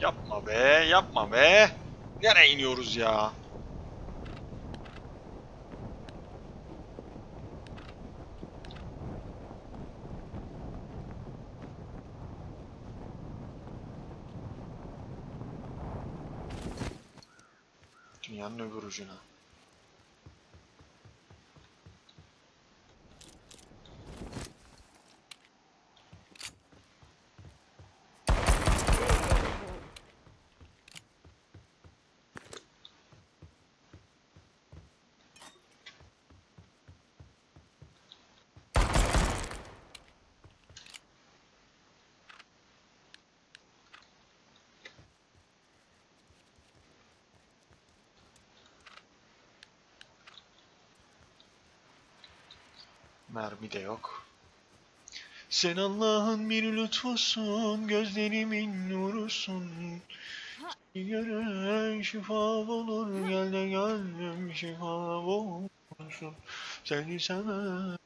Yapma be, yapma be. Nereye iniyoruz ya? Dünyanın öbür ucuna. Mermi de yok. Sen Allah'ın bir lütfusun, gözlerimin nurusun. Gören şifa olur, gel de gönlüm şifa olsun. Seni seven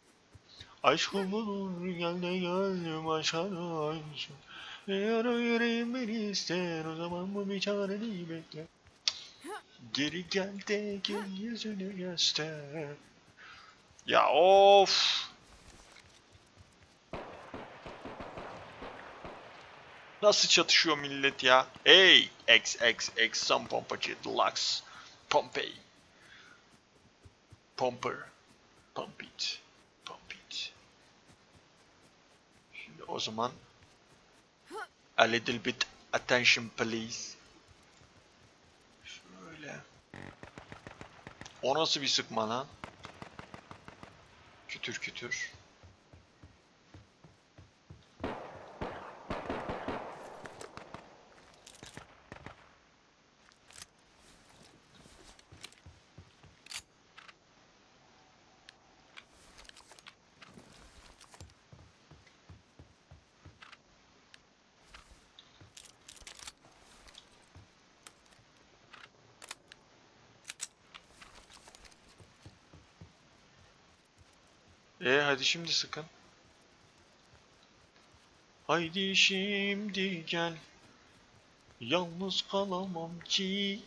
aşkım olur, gel de gönlüm aşar olsun. Eğer o yüreğim beni ister, o zaman bu bir çareyi bekle. Geri gel de gel yüzünü göster. Ya of. Nasıl çatışıyor millet ya? Hey, XXX some pompacı deluxe. Pompey. Pomper. Pump it. Pump it. Şimdi o zaman a little bit attention please. Şöyle. O nasıl bir sıkma lan? Kütür kütür. E hadi şimdi sıkın. Haydi şimdi gel. Yalnız kalamam ki.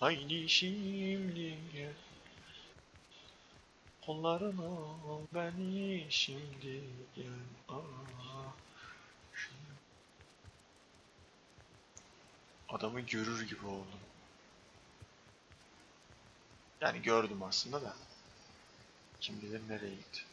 Haydi şimdi gel. Kollarına al beni şimdi gel. Aa, şimdi. Adamı görür gibi oldum. Yani gördüm aslında da. Kim bilir nereye gitti.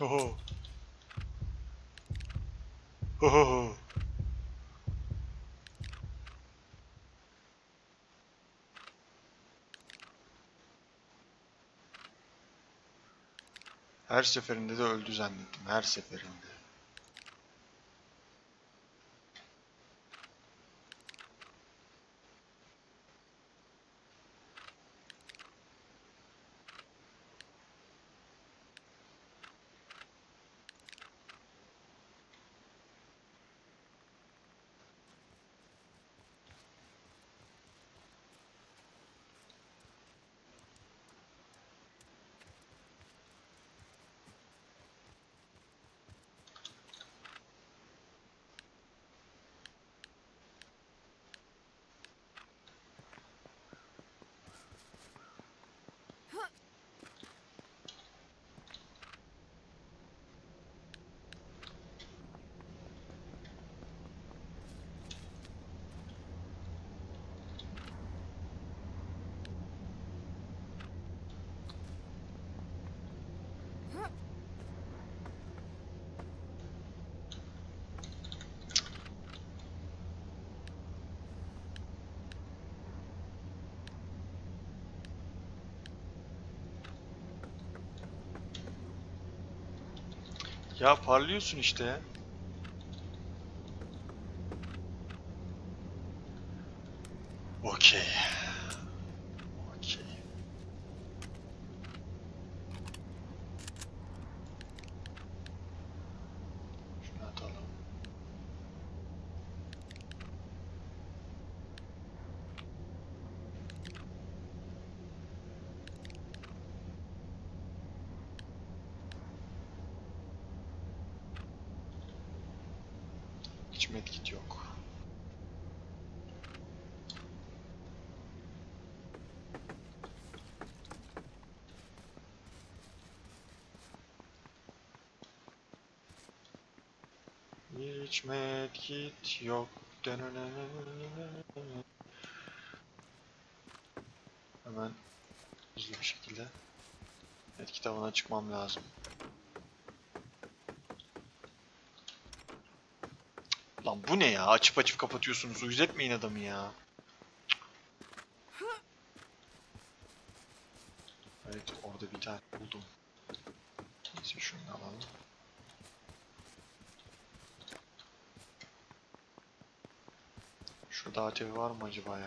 Her seferinde de öldü zannettim. Her seferinde. Ya parlıyorsun işte. Okey. Okey. Şunu atalım. Hiç medkit yok. Hiç medkit yok. Hemen hızlı bir şekilde medkit avına çıkmam lazım. Lan bu ne ya? Açıp açıp kapatıyorsunuz. Uyuz etmeyin adamı ya. Evet orada bir tane buldum. Neyse şunu alalım. Şurada ATV var mı acaba ya?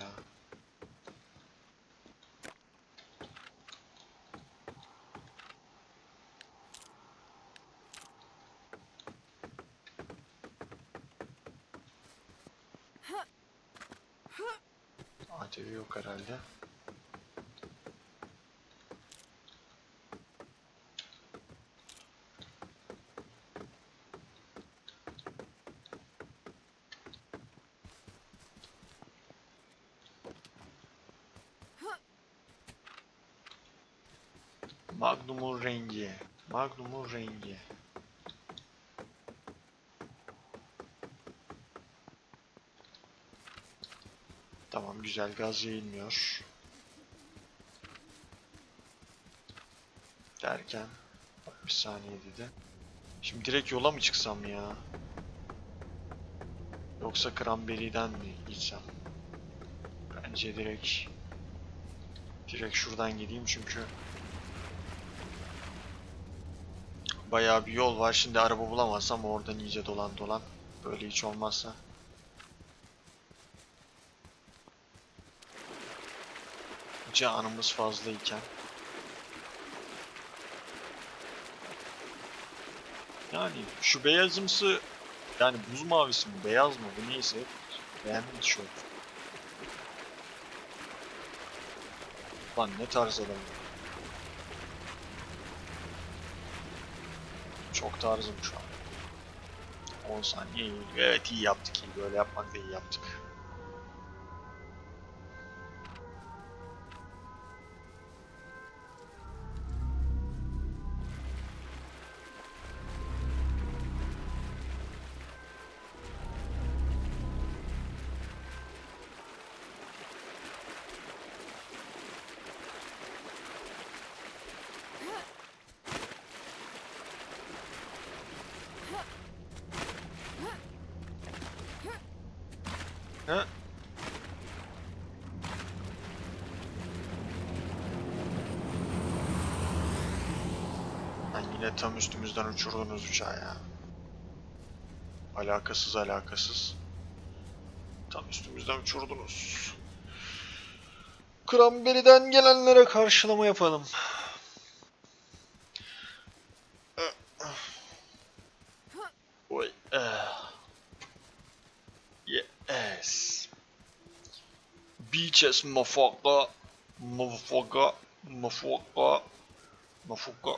ATV yok herhalde. Magnum'un rengi. Rengi. Tamam güzel gaz yayılmıyor. Derken bir saniye dedi. Şimdi direkt yola mı çıksam ya? Yoksa Cranberry'den mi gitsem? Bence direkt direkt şuradan gideyim çünkü bayağı bir yol var. Şimdi araba bulamazsam oradan iyice dolan dolan. Böyle hiç olmazsa. Canımız fazlayken. Yani şu beyazımsı yani buz mavisi mi beyaz mı bu neyse beğendim tişört. Lan ne tarz adam. Çok tarzım şu an. 10 saniye iyi. Evet iyi yaptık iyi. Böyle yapmak da iyi yaptık. Tam üstümüzden uçurdunuz uçağı ya. Alakasız alakasız. Tam üstümüzden uçurdunuz. Kramberi'den gelenlere karşılama yapalım. Oy. eh. Yes. Beaches motherfucker. Motherfucker. Motherfucker. Motherfucker.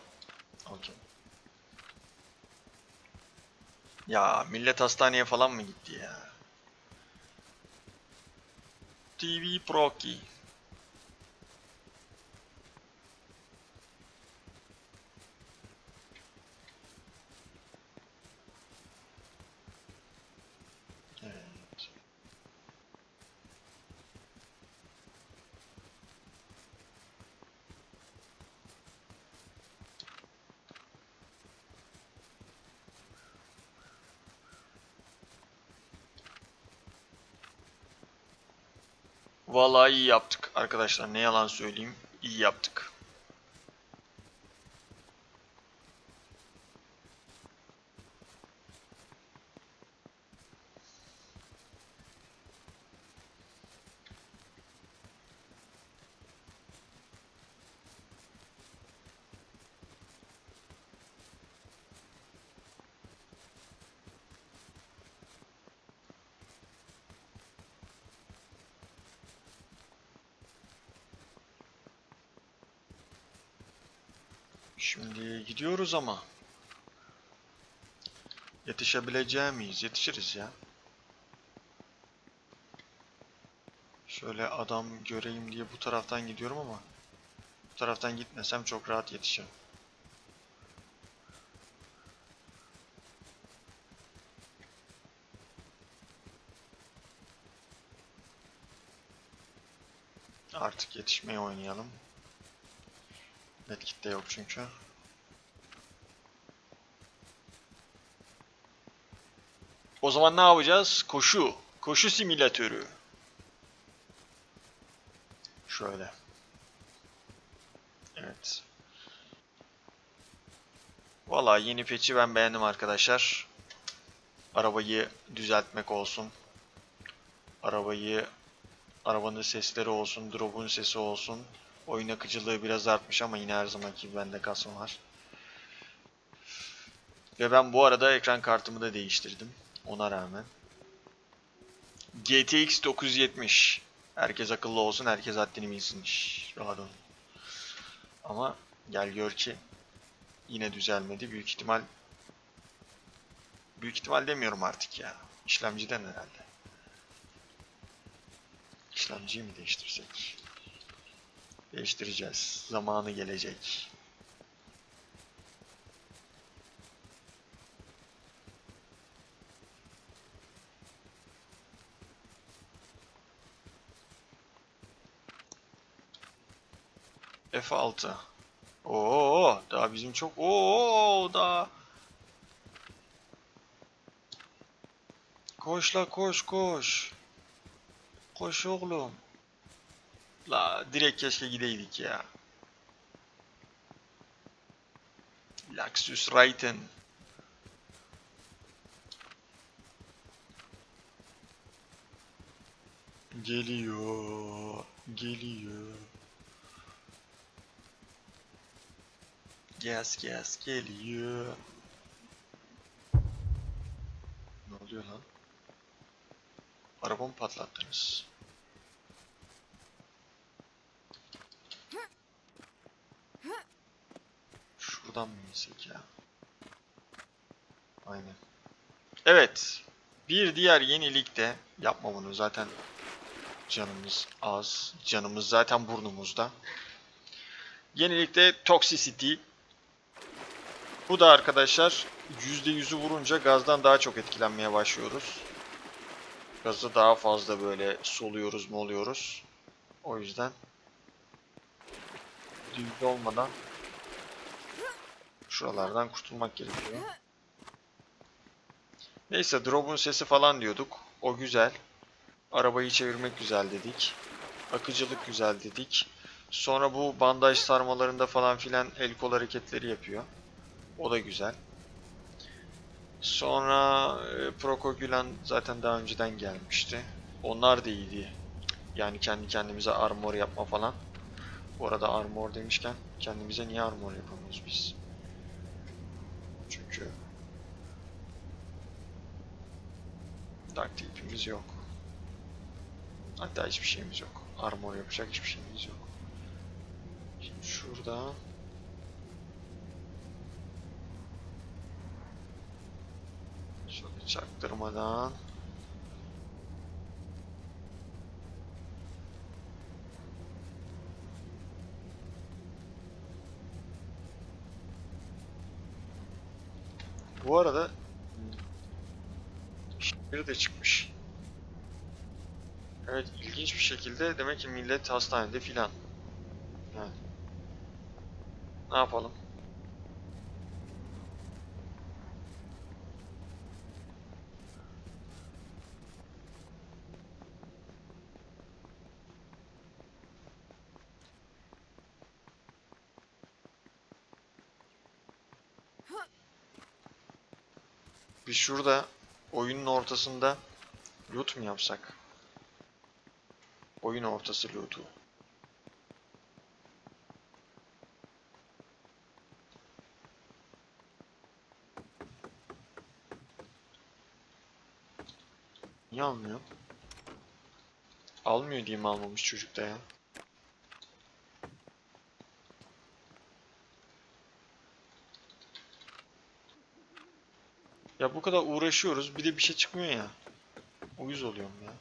Okay. Ya millet hastaneye falan mı gitti ya? TV Proki. Evet. Vallahi iyi yaptık arkadaşlar. Ne yalan söyleyeyim. İyi yaptık. Şimdi gidiyoruz ama. Yetişebileceği miyiz? Yetişiriz ya. Şöyle adam göreyim diye bu taraftan gidiyorum ama bu taraftan gitmesem çok rahat yetişirim. Artık yetişmeye oynayalım. Medkit de yok çünkü. O zaman ne yapacağız? Koşu. Koşu simülatörü. Şöyle. Evet. Valla yeni patch'i ben beğendim arkadaşlar. Arabayı düzeltmek olsun. Arabayı arabanın sesleri olsun, drop'un sesi olsun. Oyun akıcılığı biraz artmış ama yine her zamanki bende kasma var. Ve ben bu arada ekran kartımı da değiştirdim. Ona rağmen. GTX 970. Herkes akıllı olsun, herkes haddini bilsin. Rahat olun. Ama gel gör ki yine düzelmedi. Büyük ihtimal büyük ihtimal demiyorum artık ya. İşlemciden herhalde. İşlemciyi mi değiştirsek? Değiştireceğiz. Zamanı gelecek. F6. Oo, daha bizim çok Oo, daha Koş la koş koş. Koş oğlum. La direkt keşke gideydik ya. Laxus Raiden. Geliyor. Geliyor. Gez gez geliyor. Ne oluyor lan? Arabamı patlattınız. Şuradan mı insek ya? Aynen. Evet. Bir diğer yenilik de yapma bunu zaten canımız az. Canımız zaten burnumuzda. Yenilikte Toxicity. Bu da arkadaşlar %100'ü vurunca gazdan daha çok etkilenmeye başlıyoruz. Gazı daha fazla böyle soluyoruz mu oluyoruz. O yüzden düzgün olmadan şuralardan kurtulmak gerekiyor. Neyse drop'un sesi falan diyorduk. O güzel. Arabayı çevirmek güzel dedik. Akıcılık güzel dedik. Sonra bu bandaj sarmalarında falan filan el kol hareketleri yapıyor. O da güzel. Sonra e, Prokogülen zaten daha önceden gelmişti. Onlar da iyiydi. Yani kendi kendimize armor yapma falan. Bu arada armor demişken kendimize niye armor yapamıyoruz biz? Çünkü Dark tipimiz yok. Hatta hiçbir şeyimiz yok. Armor yapacak hiçbir şeyimiz yok. Şimdi şurada Şöyle çaktırmadan Bu arada şehir de çıkmış. Evet ilginç bir şekilde demek ki millet hastanede filan. Yani. Ne yapalım? Biz şurada oyunun ortasında loot mu yapsak? Oyun ortası loot'u. Niye almıyor? Almıyor diye mi almamış çocuk da ya? Bu kadar uğraşıyoruz bir de bir şey çıkmıyor ya. Uyuz oluyorum ya.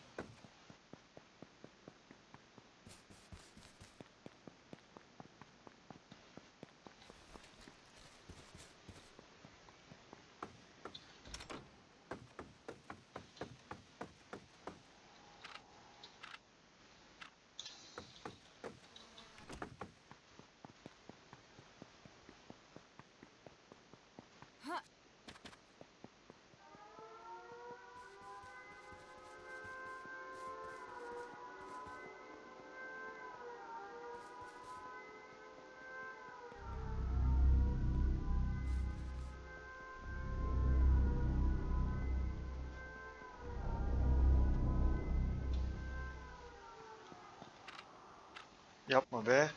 Yapma be.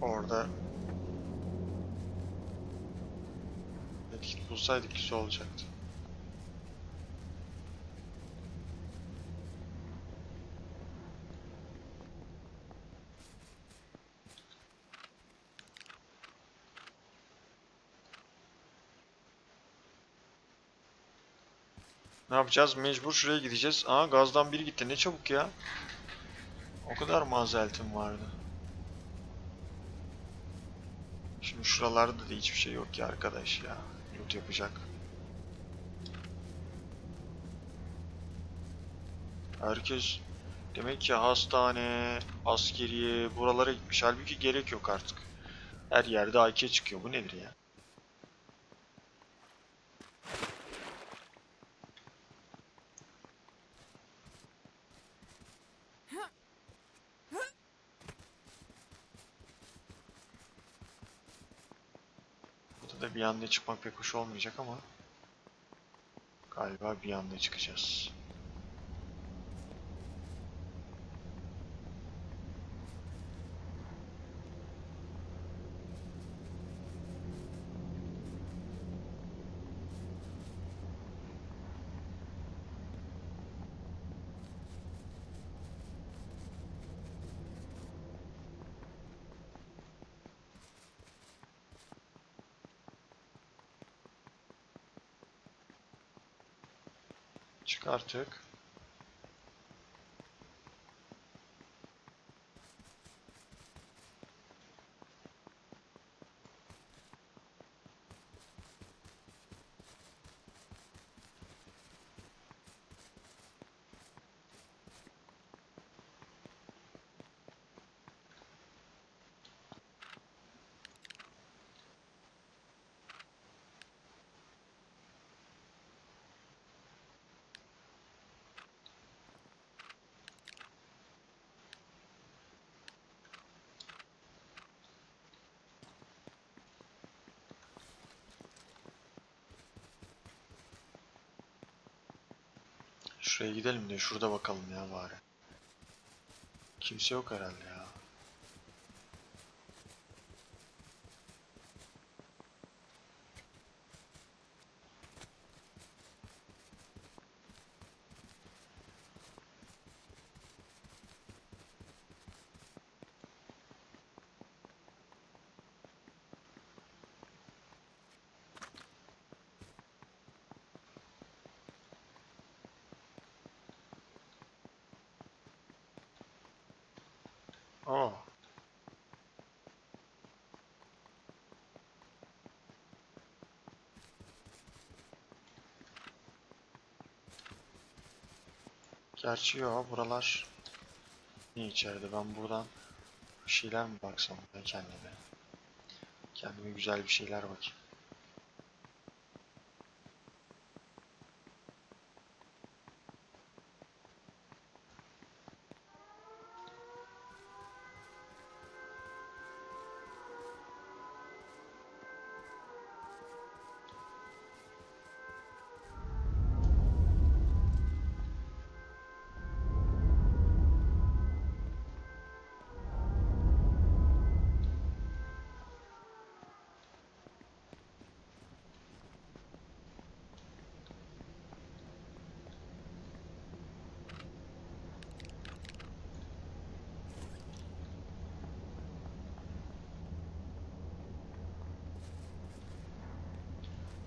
Orada Medkit bulsaydık güzel olacaktı. Ne yapacağız? Mecbur şuraya gideceğiz. Aa gazdan biri gitti. Ne çabuk ya. O kadar mazeretim vardı. Şimdi şuralarda da hiçbir şey yok ya arkadaş ya. Loot yapacak. Herkes demek ki hastane, askeriye buralara gitmiş. Halbuki gerek yok artık. Her yerde AK çıkıyor. Bu nedir ya? Burada da bir anda çıkmak pek hoş olmayacak ama galiba bir anda çıkacağız. Çık Şuraya gidelim de şurada bakalım ya bari. Kimse yok herhalde ya. Aa. Gerçi yo buralar ne içeride ben buradan bir şeyler mi baksam ben kendime. Kendime güzel bir şeyler bakayım.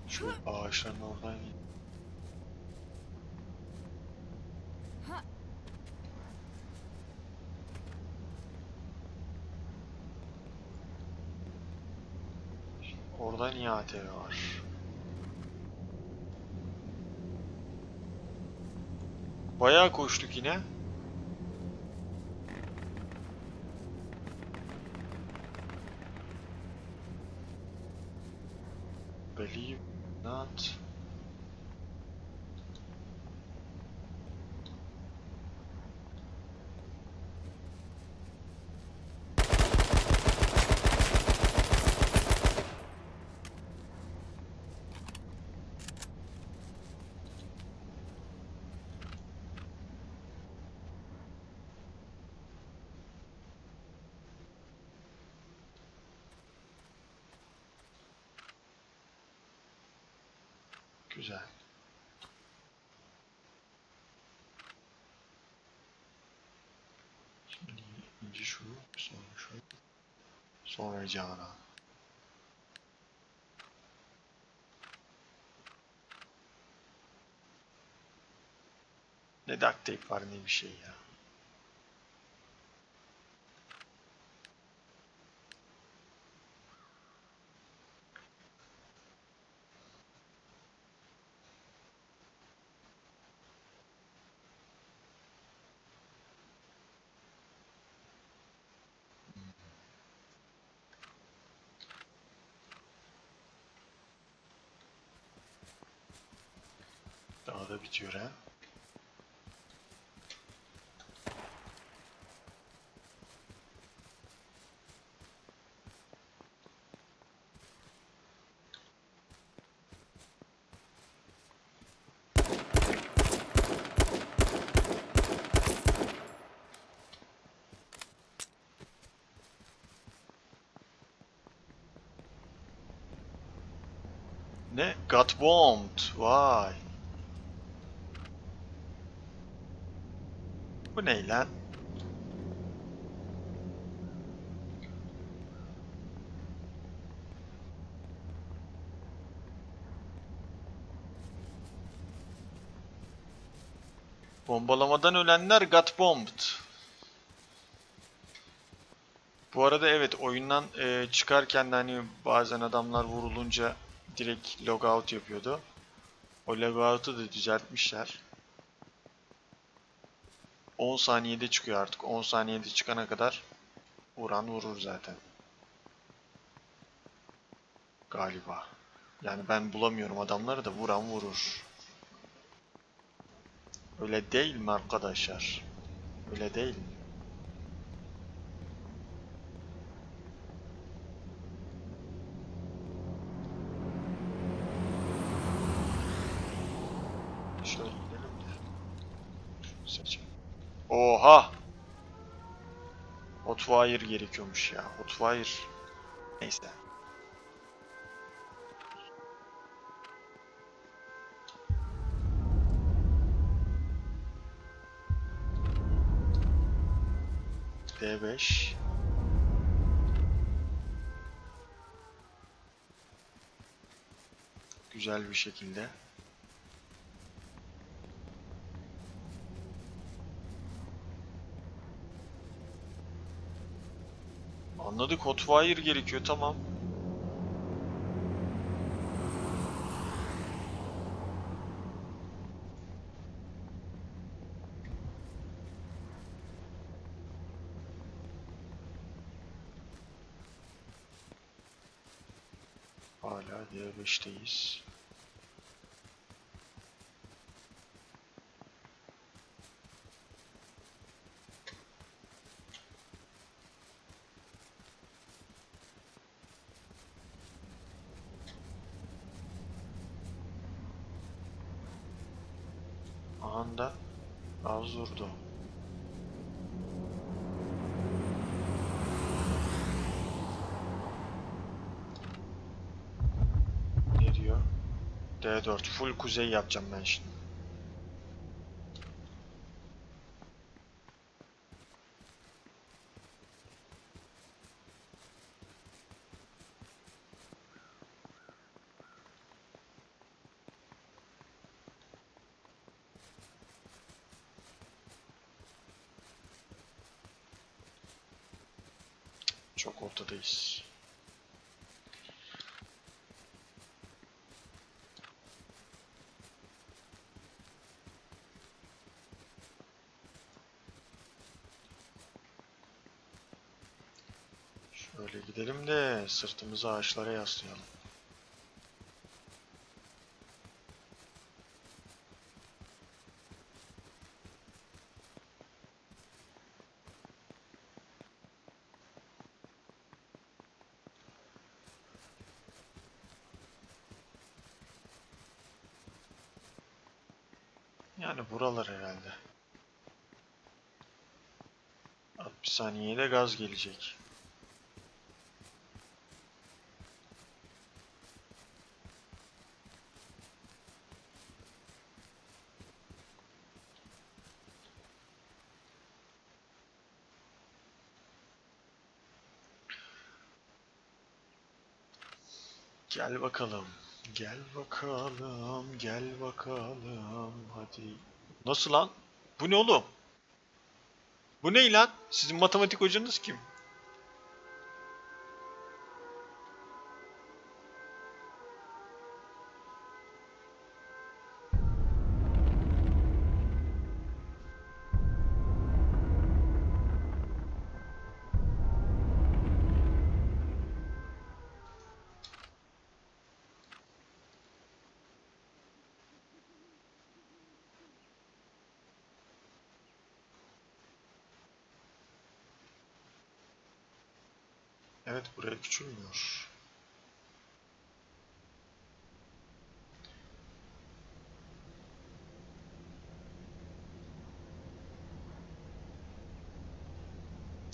Şu ağaçların oradan git. Orada niye ATV var? Bayağı koştuk yine. Believe not. Güzel. Şimdi önce şu, sonra şu, Canan. Ne duct tape var ne bir şey ya. Daha da bitiyor ha. Ne? Got bombed. Vay. Bu ne lan? Bombalamadan ölenler got bombed. Bu arada evet oyundan e, çıkarken de hani bazen adamlar vurulunca direkt logout yapıyordu. O logout'u da düzeltmişler. 10 saniyede çıkıyor artık. 10 saniyede çıkana kadar vuran vurur zaten. Galiba. Yani ben bulamıyorum adamları da vuran vurur. Öyle değil mi arkadaşlar? Öyle değil mi? Şöyle gidelim de. Şunu seçelim. Oha! Hotwire gerekiyormuş ya. Hotwire. Neyse. D5 Güzel bir şekilde Anladık Hotwire gerekiyor tamam. Hala D5'teyiz. D4. Full kuzey yapacağım ben şimdi. Çok ortadayız. Şöyle gidelim de sırtımızı ağaçlara yaslayalım. Yani buralar herhalde. 60 saniyede gaz gelecek. Gel bakalım. Gel bakalım. Gel bakalım. Hadi. Nasıl lan? Bu ne oğlum? Bu ne lan? Sizin matematik hocanız kim? Evet buraya küçülmüyor.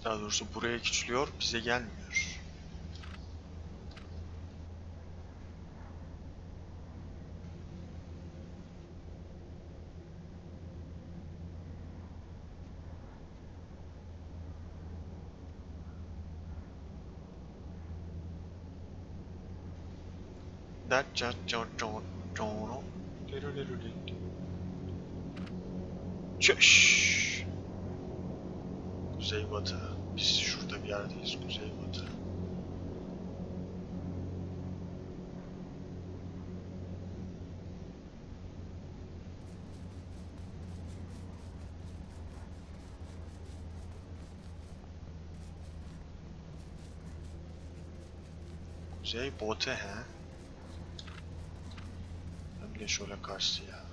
Daha doğrusu buraya küçülüyor, bize gelmiyor. That just Çöş. Kuzeybatı. Biz şurada bir yerdeyiz. Kuzeybatı. Kuzeybatı he. De şöyle karşı ya.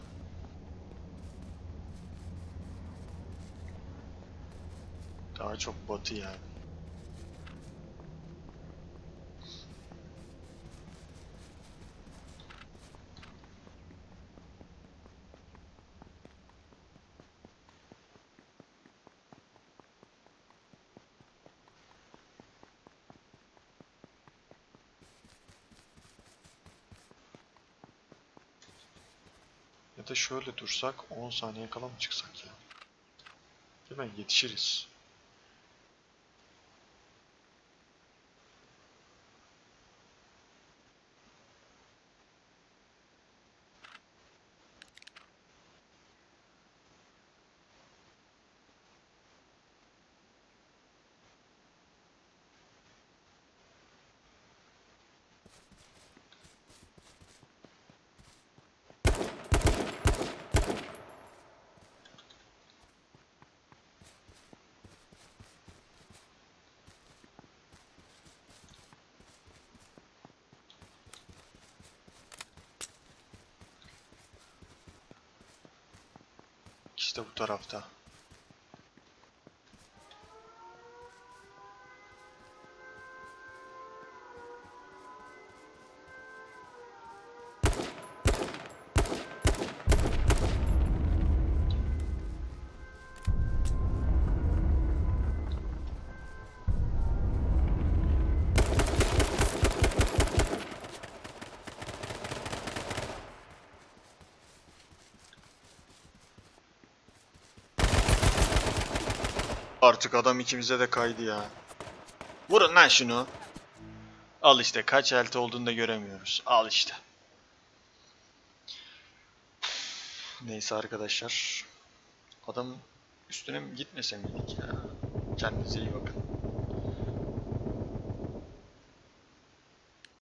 Daha çok batı yani. Ya da şöyle dursak 10 saniye kala mı çıksak ya? Mi? Yetişiriz. De bu tarafta. Artık adam ikimize de kaydı ya. Vurun lan şunu. Al işte kaç elde olduğunu da göremiyoruz. Al işte. Neyse arkadaşlar. Adam üstüne mi gitmese miydik ya? Kendinize iyi bakın.